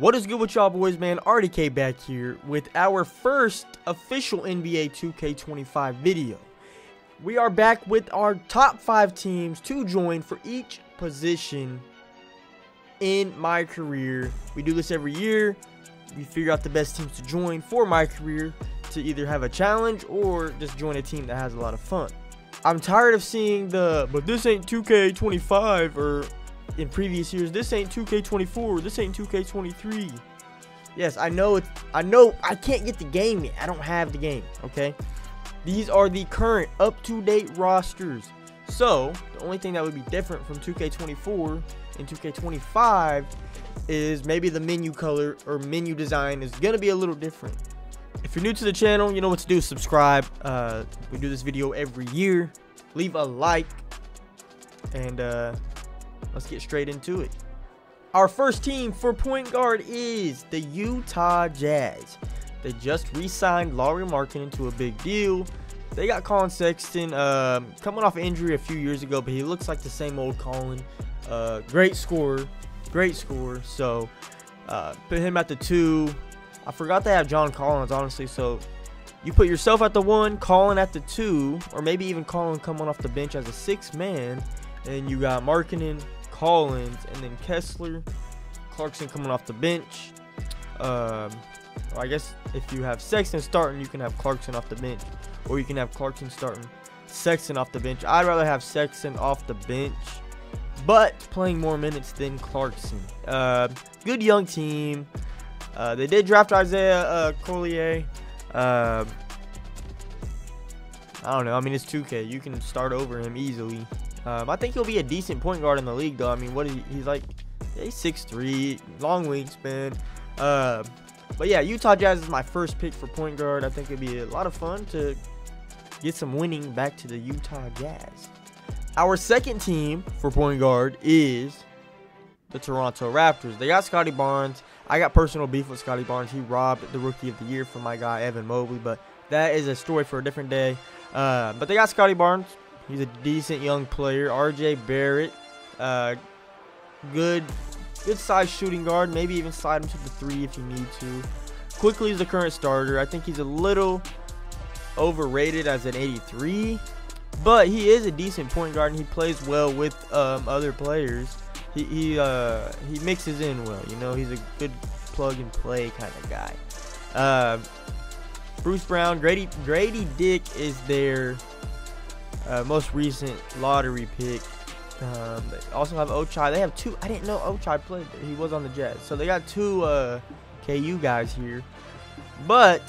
What is good with y'all boys, man? RDK back here with our first official NBA 2K25 video. We are back with our top 5 teams to join for each position in my career. We do this every year. We figure out the best teams to join for my career to either have a challenge or just join a team that has a lot of fun. I'm tired of seeing the, but this ain't 2K25 or in previous years. This ain't 2K24. This ain't 2K23. Yes, I know it's I know I can't get the game yet. I don't have the game, okay? These are the current up-to-date rosters. So, the only thing that would be different from 2K24 and 2K25 is maybe the menu color or menu design is to be a little different. If you're new to the channel, you know what to do. Subscribe. Uh, we do this video every year. Leave a like. And uh, let's get straight into it. Our first team for point guard is the Utah Jazz. They just re-signed Lauri Markkanen into a big deal. They got Collin Sexton um, coming off injury a few years ago, but he looks like the same old Collin. Uh, great scorer, great scorer. So uh, put him at the two. I forgot they have John Collins, honestly. So you put yourself at the one, Collin at the two, or maybe even Collin coming off the bench as a six man. And you got Markkanen, Collins, and then Kessler, Clarkson coming off the bench. Um, I guess if you have Sexton starting, you can have Clarkson off the bench, or you can have Clarkson starting Sexton off the bench. I'd rather have Sexton off the bench, but playing more minutes than Clarkson. Uh, good young team. Uh, they did draft Isaiah uh, Collier. Uh, I don't know. I mean, it's 2K. You can start over him easily. Um, I think he'll be a decent point guard in the league, though. I mean, what he? He's like, he's 6'3", long wingspan. Uh, but yeah, Utah Jazz is my first pick for point guard. I think it'd be a lot of fun to get some winning back to the Utah Jazz. Our second team for point guard is the Toronto Raptors. They got Scottie Barnes. I got personal beef with Scottie Barnes. He robbed the Rookie of the Year from my guy Evan Mobley, but that is a story for a different day. Uh, but they got Scottie Barnes. He's a decent young player. RJ Barrett, uh, good, good size shooting guard. Maybe even slide him to the three if you need to. Quickley is the current starter. I think he's a little overrated as an 83, but he is a decent point guard and he plays well with um, other players. He he uh, he mixes in well. You know, he's a good plug and play kind of guy. Uh, Bruce Brown, Grady Grady Dick is their uh, most recent lottery pick. Um, also have Ochai. They have two. I didn't know Ochai played there. He was on the Jets. So they got two uh, KU guys here. But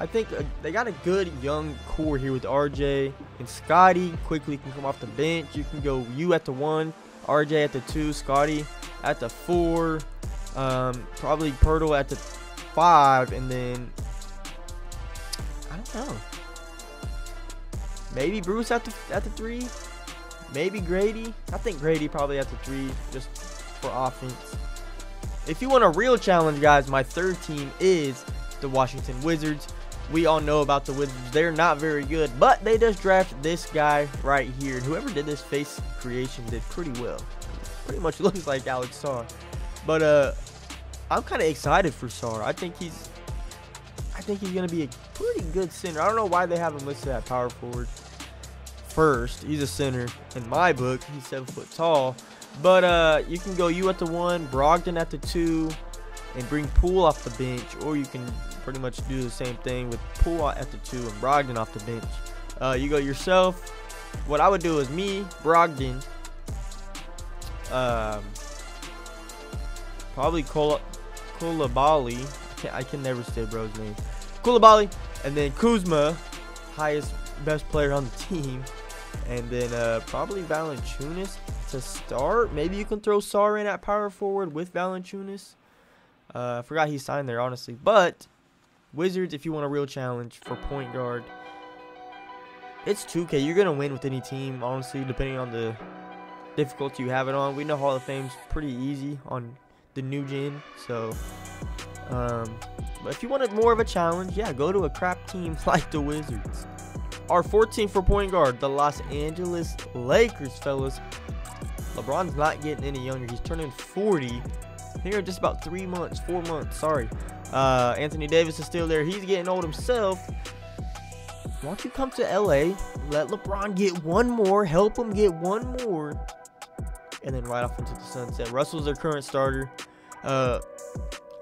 I think uh, they got a good young core here with RJ and Scottie. Quickley can come off the bench. You can go you at the one, RJ at the two, Scottie at the four, um, probably Poeltl at the five, and then I don't know. Maybe Bruce at the at the three. Maybe Grady. I think Grady probably at the three, just for offense. If you want a real challenge, guys, my third team is the Washington Wizards. We all know about the Wizards. They're not very good, but they just drafted this guy right here. Whoever did this face creation did pretty well. Pretty much looks like Alex Sarr. But uh, I'm kind of excited for Sarr. I think he's I think he's going to be a pretty good center. I don't know why they have him listed at power forward first. He's a center in my book. He's seven foot tall. But uh, you can go you at the one, Brogdon at the two, and bring Poole off the bench. Or you can pretty much do the same thing with Poole at the two and Brogdon off the bench. Uh, you go yourself. What I would do is me, Brogdon, um, probably Kola, Coulibaly. I can, I can never say bro's name. Coulibaly, and then Kuzma, highest best player on the team, and then uh, probably Valanciunas to start. Maybe you can throw Sarr in at power forward with Valanciunas. Uh, I forgot he signed there, honestly. But Wizards, if you want a real challenge for point guard, it's 2K. You're gonna win with any team, honestly, depending on the difficulty you have it on. We know Hall of Fame's pretty easy on the new gen, so um, but if you wanted more of a challenge, yeah, go to a crap team like the Wizards. Our 14 for point guard, the Los Angeles Lakers, fellas. LeBron's not getting any younger. He's turning 40. here just about three months, four months. Sorry. Uh, Anthony Davis is still there. He's getting old himself. Why don't you come to LA, let LeBron get one more, help him get one more, and then right off into the sunset. Russell's their current starter. Uh,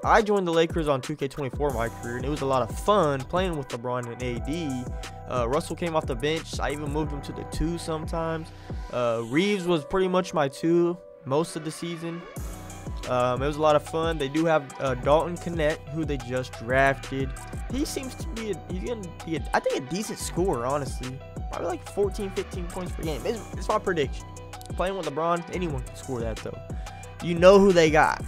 I joined the Lakers on 2K24 my career, and it was a lot of fun playing with LeBron and AD. Uh, Russell came off the bench. I even moved him to the two sometimes. Uh, Reaves was pretty much my two most of the season. Um, it was a lot of fun. They do have uh, Dalton Knecht, who they just drafted. He seems to be a, he's gonna be a, I think a decent scorer, honestly. Probably like 14, 15 points per game. It's, it's my prediction. Playing with LeBron, anyone can score that though. You know who they got.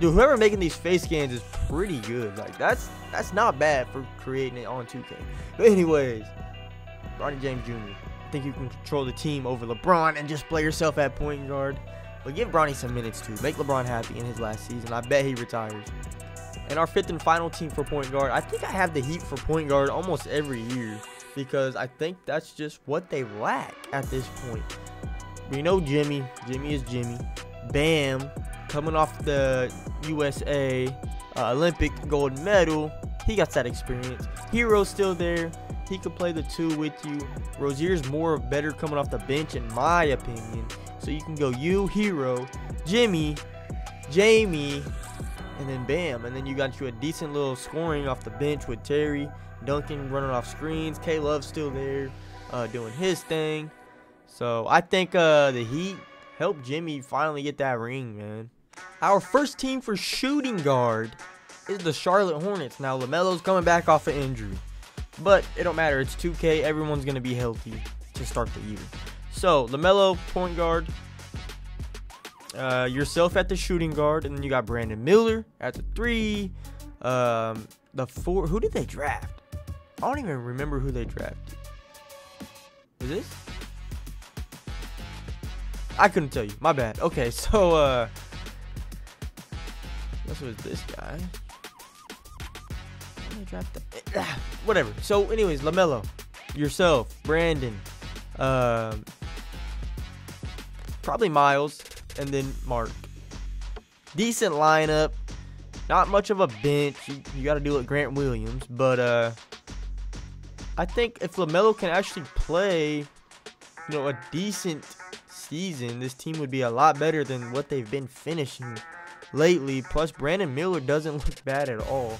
Dude, whoever making these face scans is pretty good. Like that's that's not bad for creating it on 2K. But anyways, Bronny James Jr. I think you can control the team over LeBron and just play yourself at point guard. But give Bronny some minutes too. Make LeBron happy in his last season. I bet he retires. And our fifth and final team for point guard. I think I have the Heat for point guard almost every year because I think that's just what they lack at this point. We know Jimmy. Jimmy is Jimmy. Bam, coming off the USA uh, Olympic gold medal. He got that experience. Herro's still there. He could play the two with you. Rozier's more better coming off the bench, in my opinion. So you can go you, Herro, Jimmy, Jamie, and then bam. And then you got you a decent little scoring off the bench with Terry, Duncan running off screens. K Love's still there uh, doing his thing. So I think uh, the Heat helped Jimmy finally get that ring, man. Our first team for shooting guard is the Charlotte Hornets. Now LaMelo's coming back off an injury. But it don't matter. It's 2K. Everyone's going to be healthy to start the year. So, LaMelo, point guard. Uh, yourself at the shooting guard. And then you got Brandon Miller at the three. Um, the four. Who did they draft? I don't even remember who they drafted. Is this? I couldn't tell you. My bad. Okay, so, uh, this was this guy draft the, whatever. So, anyways, Lamelo, yourself, Brandon, um, probably Miles, and then Mark. Decent lineup. Not much of a bench. You, you got to do it Grant Williams, but uh, I think if Lamelo can actually play, you know, a decent season, this team would be a lot better than what they've been finishing lately. Plus, Brandon Miller doesn't look bad at all.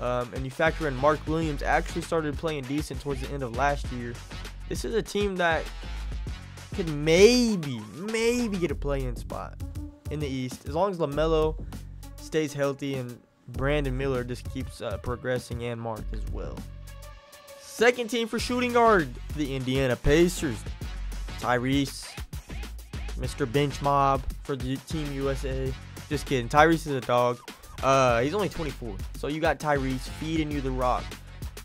Um, and you factor in Mark Williams actually started playing decent towards the end of last year. This is a team that could maybe, maybe get a play-in spot in the East as long as LaMelo stays healthy and Brandon Miller just keeps uh, progressing and Mark as well. Second team for shooting guard, the Indiana Pacers. Tyrese, Mr. Bench Mob for the Team USA. Just kidding. Tyrese is a dog. Uh, he's only 24. So you got Tyrese feeding you the rock.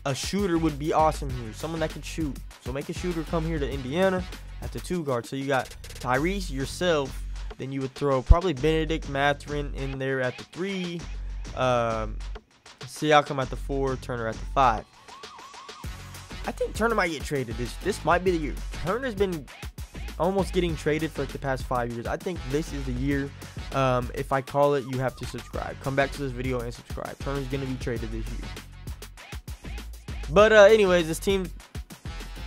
A shooter would be awesome here. Someone that could shoot. So make a shooter come here to Indiana at the two guard. So you got Tyrese yourself. Then you would throw probably Bennedict Mathurin in there at the three. Um, Siakam at the four. Turner at the five. I think Turner might get traded. This this might be the year. Turner's been almost getting traded for like the past five years. I think this is the year um, if I call it, you have to subscribe. Come back to this video and subscribe. Turner's going to be traded this year. But uh, anyways, this team,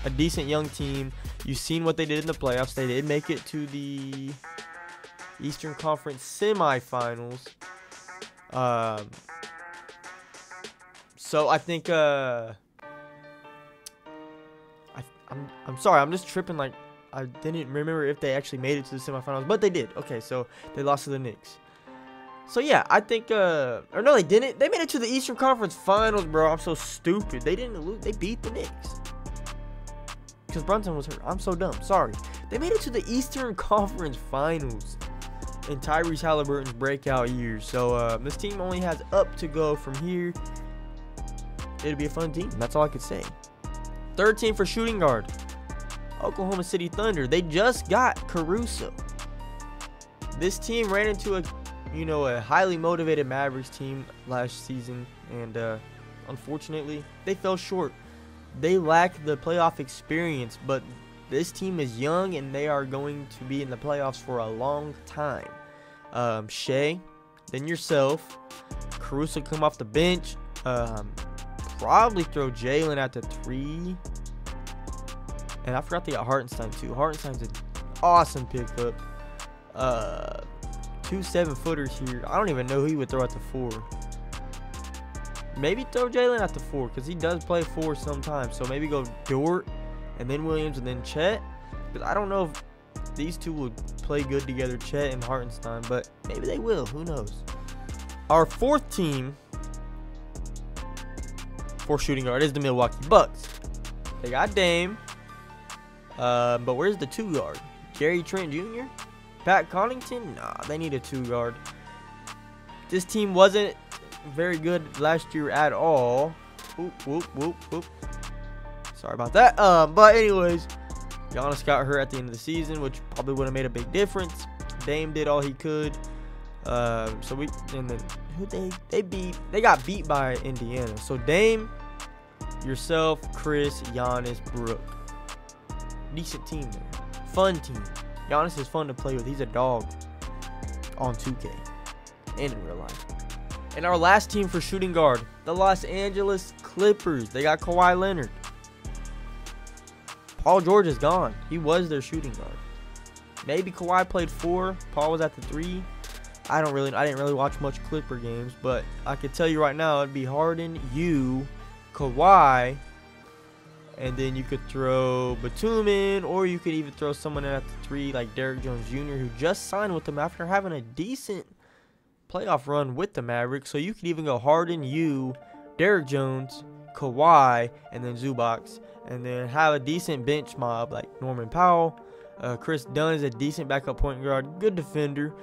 a decent young team. You've seen what they did in the playoffs. They did make it to the Eastern Conference semifinals. Um, so I think uh, I, I'm I'm sorry. I'm just tripping like I didn't remember if they actually made it to the semifinals, but they did. Okay, so they lost to the Knicks. So yeah, I think uh or no they didn't. They made it to the Eastern Conference Finals, bro. I'm so stupid. They didn't lose. They beat the Knicks. Because Brunson was hurt. I'm so dumb. Sorry. They made it to the Eastern Conference Finals in Tyrese Halliburton's breakout year. So uh, this team only has up to go from here. It'll be a fun team. That's all I could say. Third team for shooting guard. Oklahoma City Thunder. They just got Caruso. This team ran into a, you know, a highly motivated Mavericks team last season, and uh, unfortunately, they fell short. They lack the playoff experience, but this team is young and they are going to be in the playoffs for a long time. um, Shai, then yourself. Caruso come off the bench. Um, probably throw Jalen at the three. And I forgot they got Hartenstein too. Hartenstein's an awesome pickup. Uh, two seven footers here. I don't even know who he would throw at the four. Maybe throw Jalen at the four because he does play four sometimes. So maybe go Dort and then Williams and then Chet. Because I don't know if these two would play good together, Chet and Hartenstein, but maybe they will. Who knows? Our fourth team for shooting guard is the Milwaukee Bucks. They got Dame. Uh, but where's the two guard? Gary Trent Jr.? Pat Connaughton? Nah, they need a two guard. This team wasn't very good last year at all. Whoop, whoop, whoop, whoop. Sorry about that. Um, but anyways, Giannis got hurt at the end of the season, which probably would have made a big difference. Dame did all he could. Uh, so we and then who they they beat they got beat by Indiana. So Dame, yourself, Chris, Giannis, Brook. Decent team there. Fun team. Giannis is fun to play with. He's a dog on 2K and in real life. And our last team for shooting guard, the Los Angeles Clippers. They got Kawhi Leonard. Paul George is gone. He was their shooting guard. Maybe Kawhi played four. Paul was at the three. I don't really, I didn't really watch much Clipper games, but I could tell you right now, it'd be Harden, you, Kawhi, and then you could throw Batum in, or you could even throw someone in at the three, like Derrick Jones Jr., who just signed with them after having a decent playoff run with the Mavericks. So you could even go Harden, you, Derrick Jones, Kawhi, and then Zubac, and then have a decent bench mob like Norman Powell. Uh, Kris Dunn is a decent backup point guard, good defender.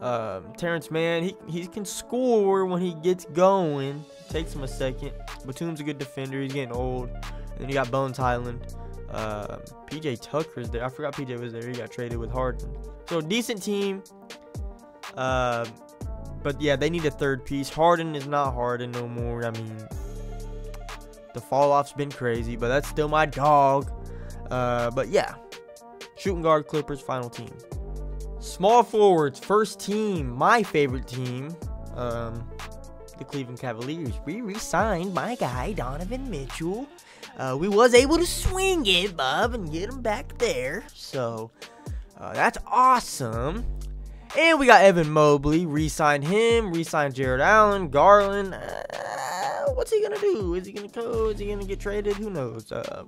Um, Terance Mann, he, he can score when he gets going. Takes him a second. Batum's a good defender. He's getting old. Then you got Bones Hyland. Uh, PJ Tucker's there. I forgot PJ was there. He got traded with Harden. So decent team. Uh, but yeah, they need a third piece. Harden is not Harden no more. I mean, the fall off's been crazy, but that's still my dog. Uh, but yeah, shooting guard Clippers final team. Small forwards, first team, my favorite team, um, the Cleveland Cavaliers. We re-signed my guy Donovan Mitchell. Uh, we was able to swing it, Bob, and get him back there. So uh, that's awesome. And we got Evan Mobley. Re-signed him. Re-signed Jarrett Allen, Garland. Uh, what's he gonna do? Is he gonna go? Is he gonna get traded? Who knows? Uh,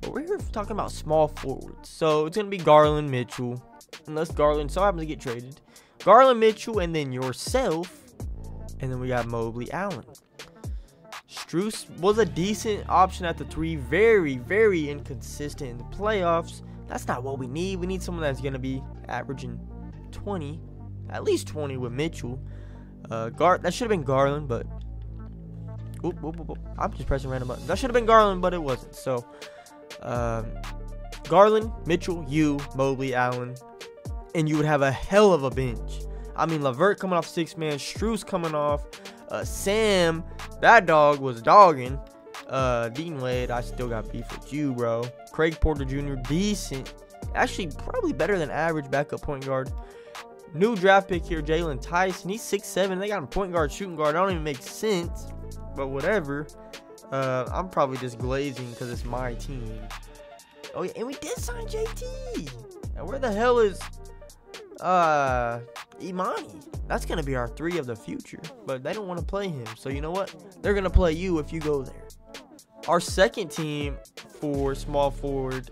but we're here talking about small forwards. So it's gonna be Garland, Mitchell, unless Garland so happens to get traded. Garland, Mitchell, and then yourself, and then we got Mobley, Allen. Strus was a decent option at the three, very, very inconsistent in the playoffs. That's not what we need. We need someone that's gonna be averaging 20, at least 20 with Mitchell. Uh, Gar that should have been Garland, but oop, oop, oop, I'm just pressing random buttons. That should have been Garland, but it wasn't. So, um, Garland, Mitchell, you, Mobley, Allen, and you would have a hell of a bench. I mean, LeVert coming off six man, Strus coming off, uh, Sam, that dog was dogging. Uh, Dean Wade, I still got beef with you, bro. Craig Porter Jr., decent. Actually, probably better than average backup point guard. New draft pick here, Jaylon Tyson. He's six seven. They got him point guard, shooting guard. I don't even make sense, but whatever. Uh, I'm probably just glazing because it's my team. Oh, yeah, and we did sign JT. And where the hell is uh Emoni. That's gonna be our three of the future. But they don't want to play him. So you know what? They're gonna play you if you go there. Our second team for small forward,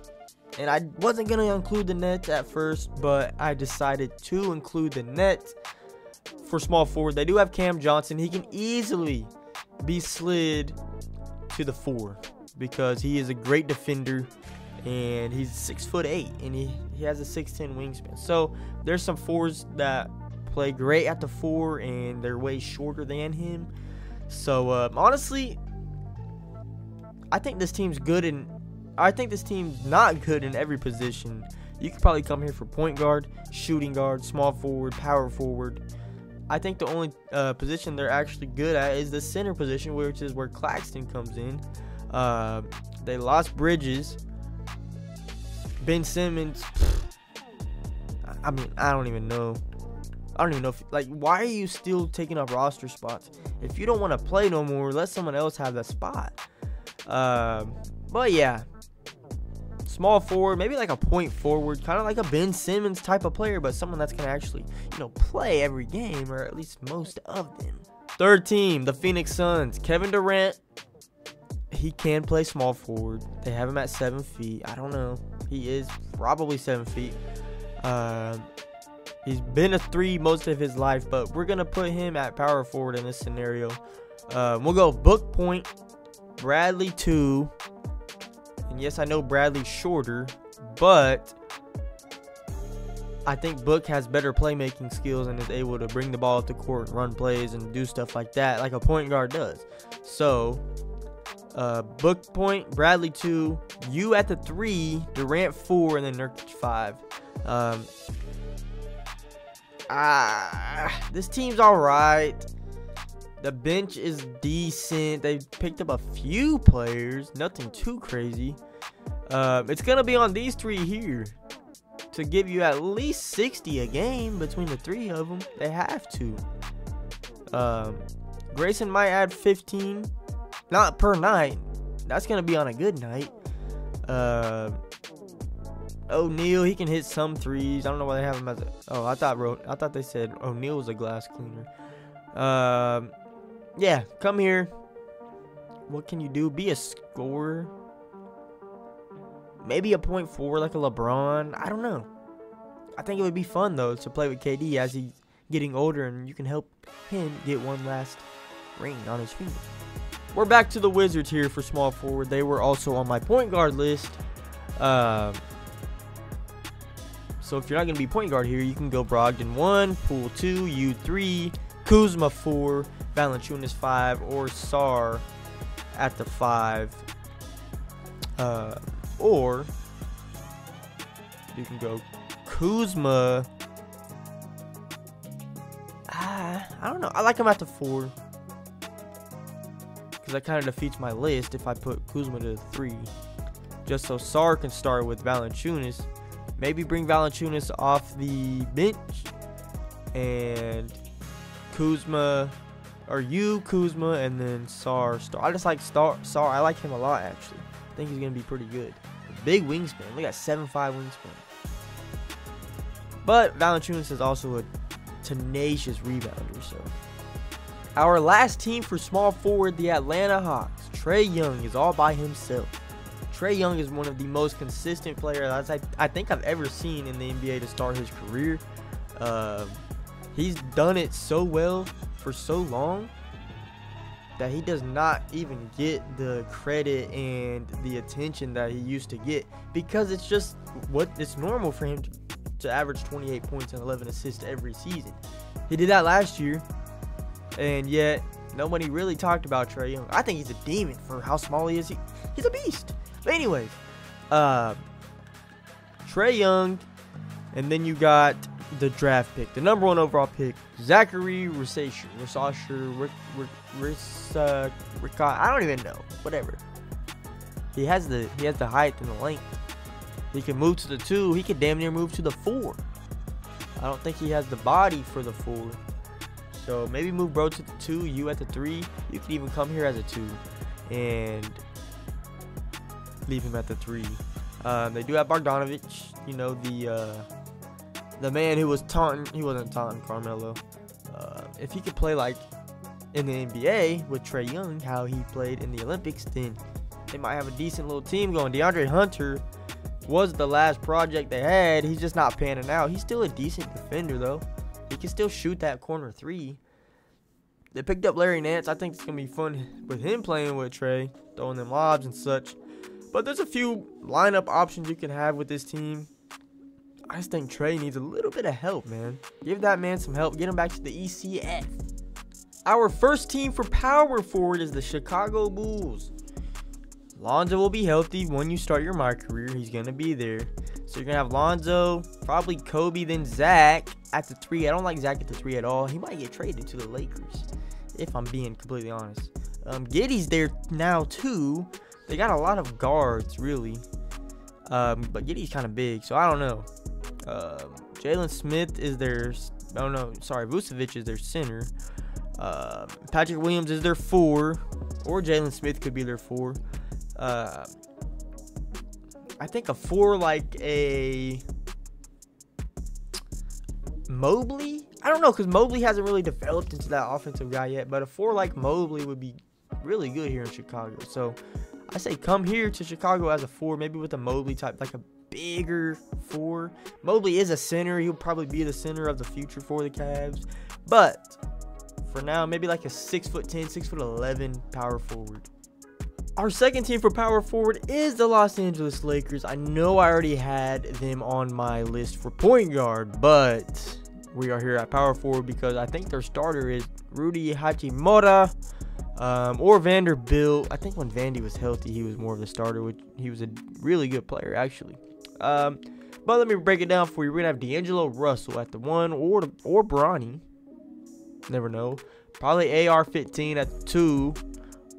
and I wasn't gonna include the Nets at first, but I decided to include the Nets for small forward. They do have Cam Johnson. He can easily be slid to the four because he is a great defender and he's six foot eight and he, he has a 6'10 wingspan. So there's some fours that play great at the four and they're way shorter than him. So uh, honestly, I think this team's good and I think this team's not good in every position. You could probably come here for point guard, shooting guard, small forward, power forward. I think the only uh, position they're actually good at is the center position, which is where Claxton comes in. Uh, they lost Bridges, Ben Simmons. I mean, I don't even know. I don't even know if like why are you still taking up roster spots? If you don't want to play no more, let someone else have that spot. Um, but yeah, small forward, maybe like a point forward, kind of like a Ben Simmons type of player, but someone that's gonna actually you know play every game or at least most of them. Third team, the Phoenix Suns. Kevin Durant. He can play small forward. They have him at seven feet. I don't know. He is probably seven feet. Uh, He's been a three most of his life, but we're gonna put him at power forward in this scenario. Uh, we'll go book point, Bradley two, and yes, I know Bradley's shorter, but I think Book has better playmaking skills and is able to bring the ball up the court, run plays, and do stuff like that, like a point guard does. So, uh, Book point, Bradley two, you at the three, Durant four, and then Nurkic five. Um, ah, this team's all right. The bench is decent. They picked up a few players, nothing too crazy. Um, it's gonna be on these three here to give you at least 60 a game between the three of them. They have to. Um, Grayson might add 15, not per night. That's gonna be on a good night. Uh, O'Neale, he can hit some threes. I don't know why they have him as a. Oh, I thought wrote. I thought they said O'Neale was a glass cleaner. Um, yeah, come here. What can you do? Be a scorer. Maybe a point four like a LeBron. I don't know. I think it would be fun though to play with KD as he's getting older, and you can help him get one last ring on his finger. We're back to the Wizards here for small forward. They were also on my point guard list. Um, so if you're not going to be point guard here, you can go Brogdon 1, Poole 2, U 3, Kuzma 4, Valanciunas 5, or Sarr at the 5. Uh, or you can go Kuzma. Ah, I don't know. I like him at the 4. Because that kind of defeats my list if I put Kuzma to the 3. Just so Sarr can start with Valanciunas Maybe bring Valanciunas off the bench and Kuzma or you Kuzma and then Sarr Star. I just like Star Sarr. I like him a lot actually. I think he's gonna be pretty good. Big wingspan. Look at seven five wingspan. But Valanciunas is also a tenacious rebounder. So our last team for small forward, the Atlanta Hawks. Trae Young is all by himself. Trae Young is one of the most consistent players I, I think I've ever seen in the NBA to start his career. Uh, he's done it so well for so long that he does not even get the credit and the attention that he used to get because it's just what it's normal for him to, to average 28 points and 11 assists every season. He did that last year, and yet nobody really talked about Trae Young. I think he's a demon for how small he is. He, he's a beast. But anyways, uh, Trae Young, and then you got the draft pick, the number one overall pick, Zachary Rick, Rick, Rick, uh, I don't even know, whatever. He has the he has the height and the length. He can move to the two. He can damn near move to the four. I don't think he has the body for the four. So maybe move bro to the two, you at the three. You can even come here as a two. And leave him at the three. Um, they do have Bogdanovich, you know the uh, the man who was taunting. He wasn't taunting Carmelo. Uh, if he could play like in the NBA with Trae Young, how he played in the Olympics, then they might have a decent little team going. DeAndre Hunter was the last project they had. He's just not panning out. He's still a decent defender though. He can still shoot that corner three. They picked up Larry Nance. I think it's gonna be fun with him playing with Trae, throwing them lobs and such. But there's a few lineup options you can have with this team. I just think Trae needs a little bit of help, man. Give that man some help. Get him back to the ECF. Our first team for power forward is the Chicago Bulls. Lonzo will be healthy when you start your my career. He's going to be there. So you're going to have Lonzo, probably Kobe, then Zach at the three. I don't like Zach at the three at all. He might get traded to the Lakers, if I'm being completely honest. Um, Giddey's there now, too. They got a lot of guards, really. Um, but Giddey's kind of big, so I don't know. Um, Jalen Smith is their Oh no, sorry, Vucevic is their center. Uh, Patrick Williams is their four, or Jalen Smith could be their four. Uh, I think a four like a Mobley. I don't know because Mobley hasn't really developed into that offensive guy yet, but a four like Mobley would be really good here in Chicago. So I say come here to Chicago as a four, maybe with a Mobley type, like a bigger four. Mobley is a center. He'll probably be the center of the future for the Cavs. But for now, maybe like a six foot ten, six foot eleven power forward. Our second team for power forward is the Los Angeles Lakers. I know I already had them on my list for point guard, but we are here at power forward because I think their starter is Rudy Hachimura um, or Vanderbilt. I think when Vandy was healthy, he was more of the starter, which he was a really good player actually. Um, but let me break it down for you. We're gonna have D'Angelo Russell at the one, or or Bronny. Never know. Probably AR-15 at the two,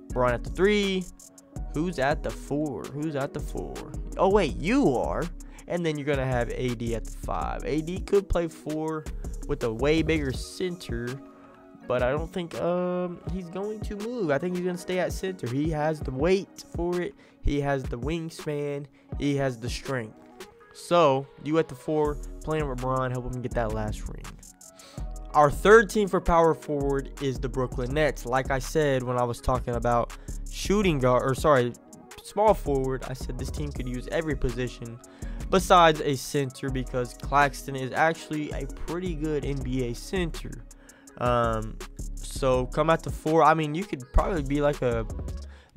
Bron at the three, Who's at the four? Who's at the four? Oh, wait, you are. And then you're going to have AD at the five. AD could play four with a way bigger center, but I don't think um, he's going to move. I think he's going to stay at center. He has the weight for it, he has the wingspan, he has the strength. So, you at the four, playing with Bron, help him get that last ring. Our third team for power forward is the Brooklyn Nets. Like I said when I was talking about shooting guard, or sorry, small forward, I said this team could use every position besides a center because Claxton is actually a pretty good NBA center. Um, so come out to four. I mean, you could probably be like a,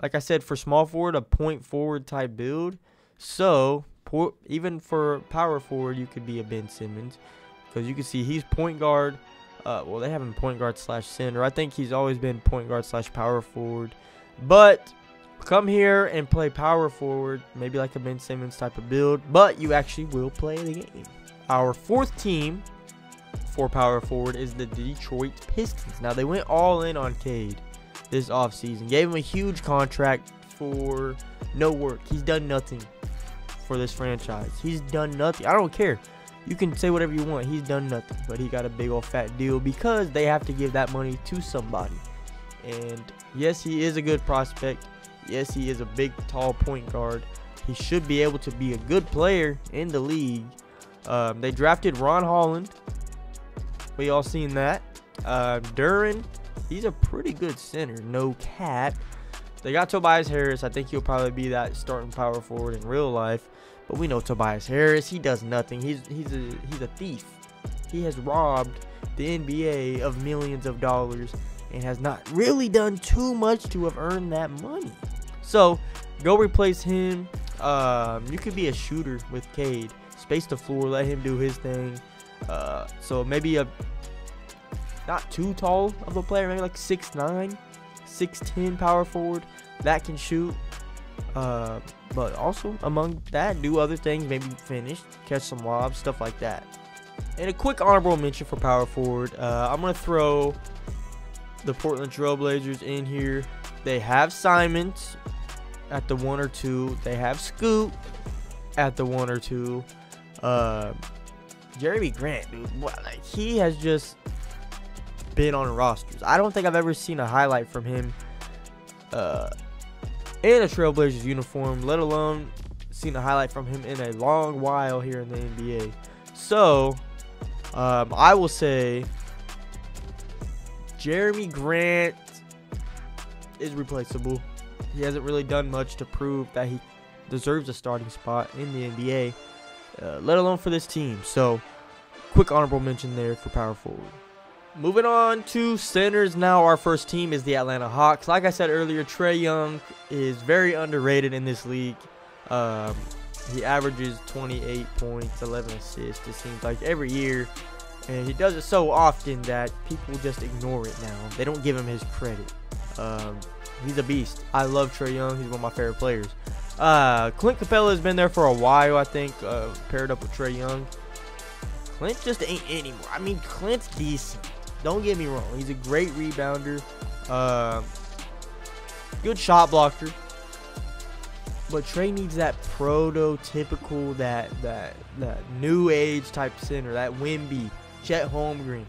like I said, for small forward, a point forward type build. So even for power forward, you could be a Ben Simmons because you can see he's point guard. Uh, well, they have him point guard slash center. I think he's always been point guard slash power forward. But come here and play power forward, maybe like a Ben Simmons type of build, but you actually will play the game. Our fourth team for power forward is the Detroit Pistons. Now, they went all in on Cade this offseason, gave him a huge contract for no work. He's done nothing for this franchise. He's done nothing. I don't care. You can say whatever you want. He's done nothing, but he got a big old fat deal because they have to give that money to somebody. And yes, he is a good prospect. Yes, he is a big, tall point guard. He should be able to be a good player in the league. Um, they drafted Ron Holland. We all seen that. Uh, Duren, he's a pretty good center, no cap. They got Tobias Harris. I think he'll probably be that starting power forward in real life. But we know Tobias Harris. He does nothing. He's he's a he's a thief. He has robbed the NBA of millions of dollars and has not really done too much to have earned that money. So go replace him. Um, you could be a shooter with Cade. Space the floor, let him do his thing. Uh, so maybe a not too tall of a player, maybe like 6'9, 6'10 power forward that can shoot. Uh, but also among that, do other things, maybe finish, catch some lobs, stuff like that. And a quick honorable mention for power forward. Uh, I'm gonna throw the Portland Trailblazers in here. They have Simons at the one or two. They have Scoot at the one or two. Uh, Jerami Grant, dude, like he has just been on rosters. I don't think I've ever seen a highlight from him uh, in a Trailblazers uniform, let alone seen a highlight from him in a long while here in the NBA. So, um, I will say Jerami Grant is replaceable. He hasn't really done much to prove that he deserves a starting spot in the NBA, uh, let alone for this team. So, quick honorable mention there for power forward. Moving on to centers now. Our first team is the Atlanta Hawks. Like I said earlier, Trae Young is very underrated in this league. Um, he averages 28 points, 11 assists. It seems like every year and he does it so often that people just ignore it now. They don't give him his credit. Um, he's a beast. I love Trae Young. He's one of my favorite players. Uh, Clint Capela has been there for a while, I think, uh, paired up with Trae Young. Clint just ain't anymore. I mean, Clint's decent. Don't get me wrong. He's a great rebounder. Uh, good shot blocker. But Trae needs that prototypical, that that that new age type center, that Wemby Chet Holmgren.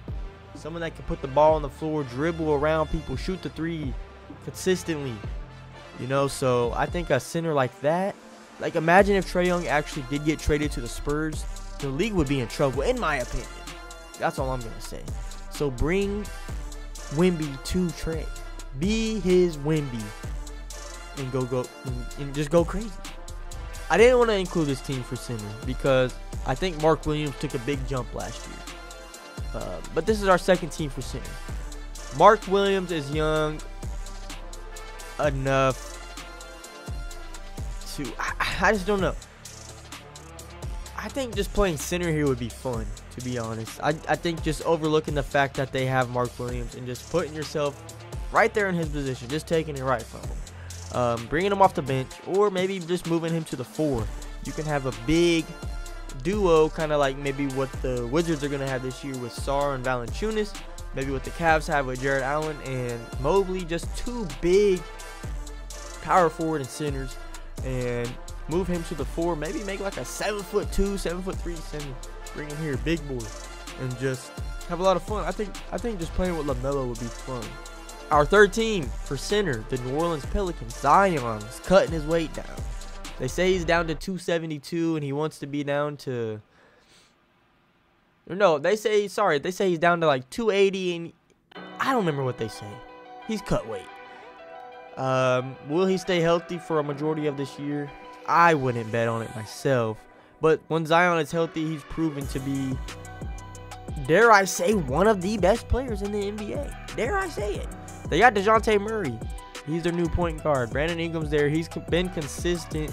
Someone that can put the ball on the floor, dribble around people, shoot the three consistently. You know, so I think a center like that, like imagine if Trae Young actually did get traded to the Spurs, the league would be in trouble, in my opinion. That's all I'm gonna say. So bring Wemby to Trae. Be his Wemby. And go go and, and just go crazy. I didn't want to include this team for center because I think Mark Williams took a big jump last year. Uh, but this is our second team for center. Mark Williams is young enough to. I, I just don't know. I think just playing center here would be fun, to be honest. I, I think just overlooking the fact that they have Mark Williams and just putting yourself right there in his position, just taking it right from him. Um, bringing him off the bench, or maybe just moving him to the four. You can have a big duo, kind of like maybe what the Wizards are going to have this year with Sarr and Valanciunas. Maybe what the Cavs have with Jarrett Allen and Mobley. Just two big power forward and centers. And move him to the four. Maybe make like a seven foot two, seven foot three center. Bring him here, big boy, and just have a lot of fun. I think I think just playing with Lamelo would be fun. Our third team for center, the New Orleans Pelicans. Zion is cutting his weight down. They say he's down to 272 and he wants to be down to. No, they say sorry. They say he's down to like 280 and I don't remember what they say. He's cut weight. Um, will he stay healthy for a majority of this year? I wouldn't bet on it myself. But when Zion is healthy, he's proven to be, dare I say, one of the best players in the NBA. Dare I say it? They got DeJounte Murray. He's their new point guard. Brandon Ingram's there. He's been consistent.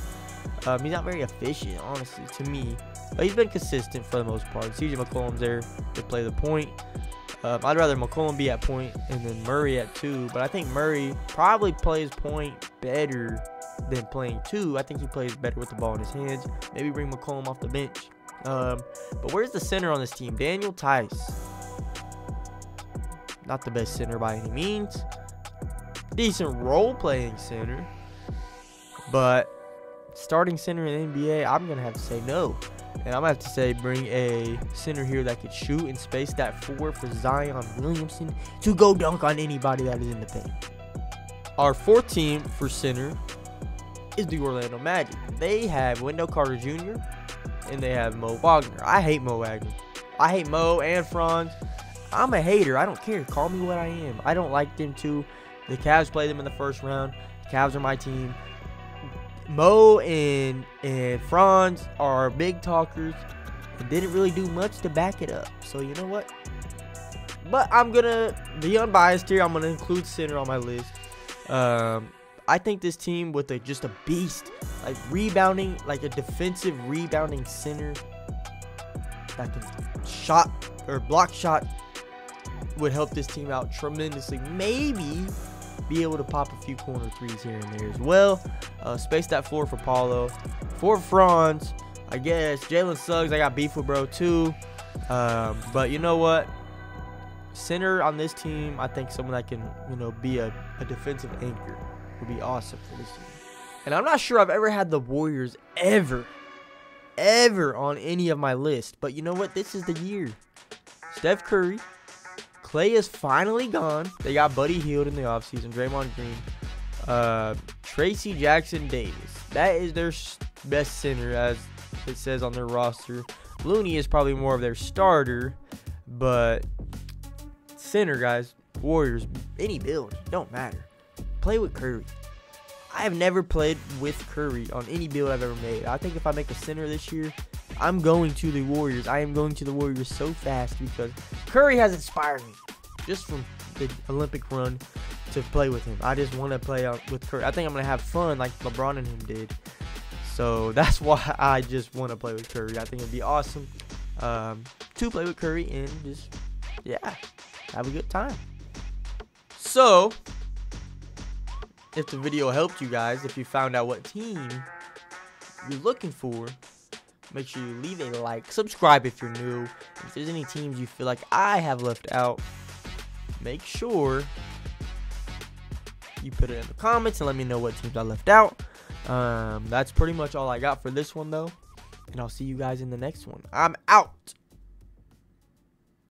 Um, he's not very efficient, honestly, to me. But he's been consistent for the most part. CJ McCollum's there to play the point. Um, I'd rather McCollum be at point and then Murray at two. But I think Murray probably plays point better than playing two. I think he plays better with the ball in his hands. Maybe bring McCollum off the bench. Um, but where's the center on this team? Daniel Theis. Not the best center by any means. Decent role playing center. But starting center in the NBA, I'm going to have to say no. And I'm going to have to say bring a center here that could shoot and space that four for Zion Williamson to go dunk on anybody that is in the paint. Our fourth team for center is the Orlando Magic. They have Wendell Carter Jr. and they have Mo Wagner. I hate Mo Wagner. I hate Mo and Franz. I'm a hater. I don't care. Call me what I am. I don't like them too. The Cavs played them in the first round. The Cavs are my team. Mo and and Franz are big talkers and didn't really do much to back it up. So you know what? But I'm gonna be unbiased here. I'm gonna include center on my list. Um, I think this team with a just a beast, like rebounding, like a defensive rebounding center that can shot or block shot would help this team out tremendously. Maybe be able to pop a few corner threes here and there as well. Uh, space that floor for Paolo. For Franz, I guess. Jalen Suggs, I got beef with bro too. Um, but you know what? Center on this team, I think someone that can, you know, be a, a defensive anchor would be awesome for this team. And I'm not sure I've ever had the Warriors ever, ever on any of my list. But you know what? This is the year. Steph Curry, Klay is finally gone. They got Buddy Hield in the offseason, Draymond Green, uh, Trayce Jackson Davis. That is their best center, as it says on their roster. Looney is probably more of their starter, but center, guys, Warriors, any build, don't matter. Play with Curry. I have never played with Curry on any build I've ever made. I think if I make a center this year, I'm going to the Warriors. I am going to the Warriors so fast because Curry has inspired me just from the Olympic run to play with him. I just want to play with Curry. I think I'm going to have fun like LeBron and him did. So that's why I just want to play with Curry. I think it'd be awesome um, to play with Curry and just, yeah, have a good time. So, if the video helped you guys, if you found out what team you're looking for, Make sure you leave a like, subscribe if you're new. If there's any teams you feel like I have left out, make sure you put it in the comments and let me know what teams I left out. Um, that's pretty much all I got for this one, though. And I'll see you guys in the next one. I'm out.